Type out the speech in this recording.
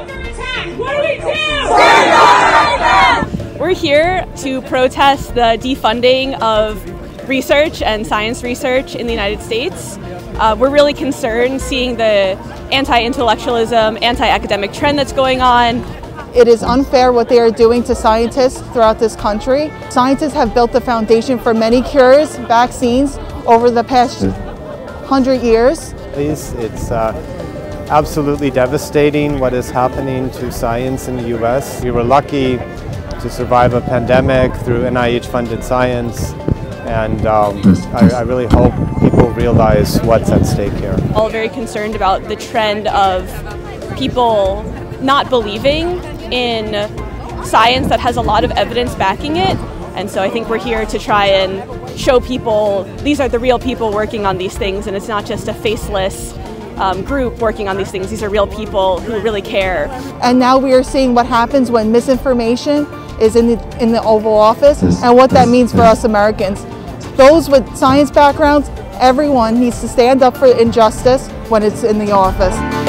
What do we do? Stand up! We're here to protest the defunding of research and science research in the United States. Uh, we're really concerned seeing the anti intellectualism, anti academic trend that's going on. It is unfair what they are doing to scientists throughout this country. Scientists have built the foundation for many cures, vaccines over the past hundred years. It's uh, absolutely devastating what is happening to science in the US. We were lucky to survive a pandemic through NIH funded science and um, I, I, really hope people realize what's at stake here. All very concerned about the trend of people not believing in science that has a lot of evidence backing it. And so I think we're here to try and show people these are the real people working on these things, and it's not just a faceless um, group working on these things. These are real people who really care. And now we are seeing what happens when misinformation is in the, in the Oval Office and what that means for us Americans. Those with science backgrounds, everyone needs to stand up for injustice when it's in the office.